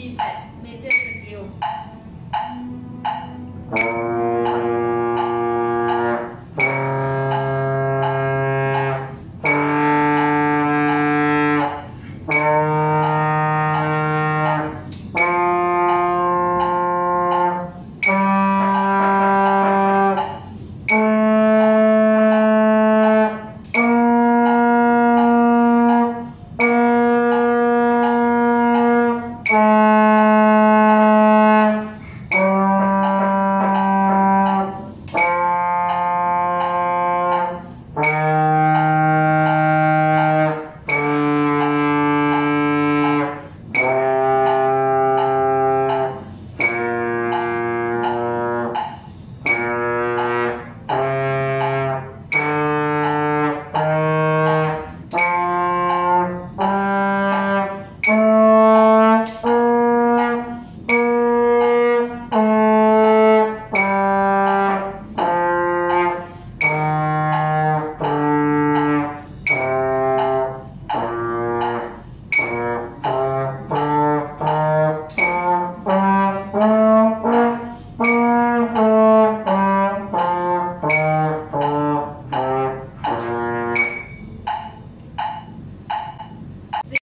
B major scale